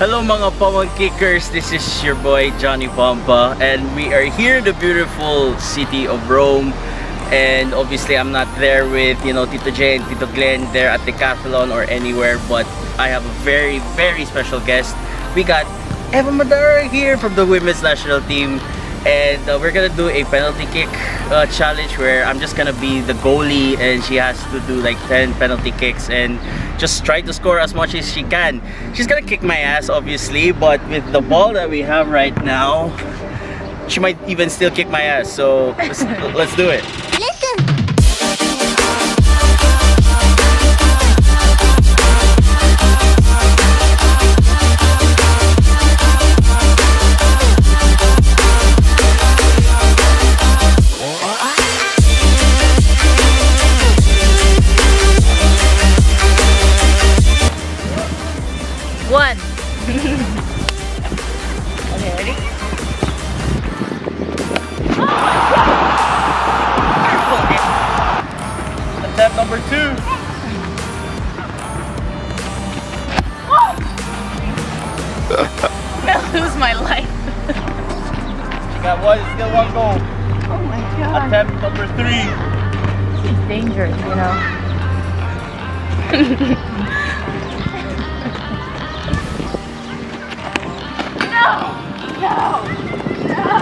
Hello mga Pawang Kickers, this is your boy Johnny Pampa and we are here in the beautiful city of Rome. And obviously I'm not there with you know Tito Jay and Tito Glenn there at Decathlon or anywhere but I have a very very special guest. We got Eva Madara here from the women's national team and uh, we're gonna do a penalty kick uh, challenge where I'm just gonna be the goalie and she has to do like 10 penalty kicks and just try to score as much as she can. She's gonna kick my ass obviously but with the ball that we have right now she might even still kick my ass. So let's, let's do it got one still one goal Oh my god. attempt number three This is dangerous, you know. no! No!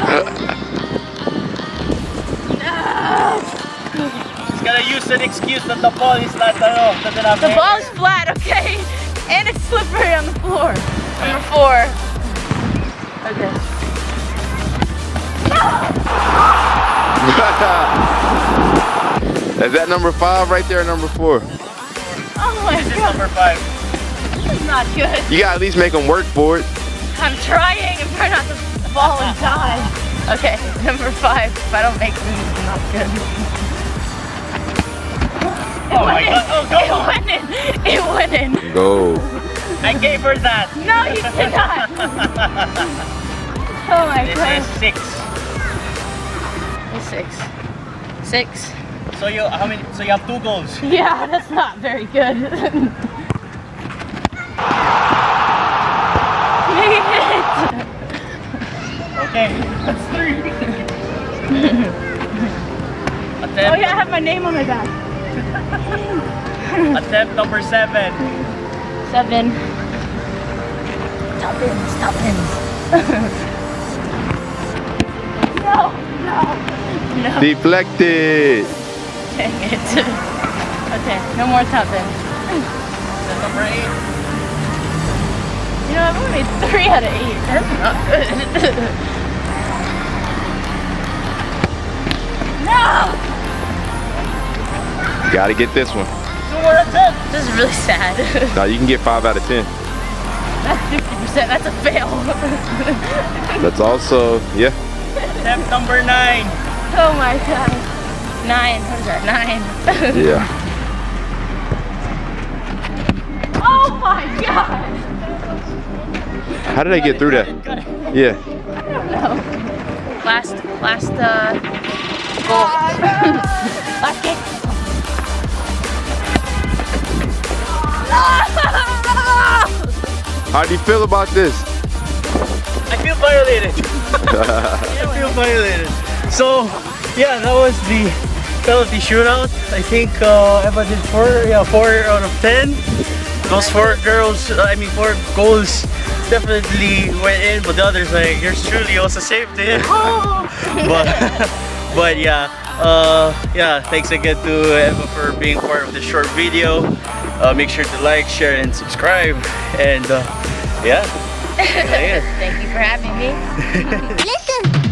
gonna use an excuse that the ball is not ano, have The air. ball's flat, okay? And it's slippery on the floor. Number four. Okay. Is that number five right there or number four? Oh my This is god, number five this is not good. You gotta at least make them work for it. I'm trying and try not to fall and die. Okay, number five. If I don't make it, it's not good. It Oh my in. God. Oh, go. It went in. It went in. Go. I gave her that No, you did not. Oh my this god. is six Six. Six. so you how many so you have two goals Yeah, that's not very good. Make it. Okay, that's three. attempt, Oh yeah, I have my name on my back. attempt number seven. Seven. Top ins, top ins. no, no, no. Deflected. Dang it. okay, no more tapping. ins. Number eight. You know, I've only made three out of eight. That's not good. no! Gotta get this one. Two more attempts. This is really sad. Now you can get five out of ten. That's 50%. That's a fail. That's also, yeah. Attempt number nine. Oh my god. Nine. What is that? Nine. Yeah. oh my god. How did I get through that? Yeah. I don't know. Last, last, uh, goal. last kick. How do you feel about this? I feel violated. I feel violated. So, yeah, that was the penalty shootout. I think uh, Eva did four, yeah, four out of ten. Those four girls, I mean four goals, definitely went in, but the others, like yours truly, also saved it. but, but yeah, uh, yeah. Thanks again to Eva for being part of this short video. Uh, make sure to like, share, and subscribe. And uh, yeah. yeah. Thank you for having me. Listen.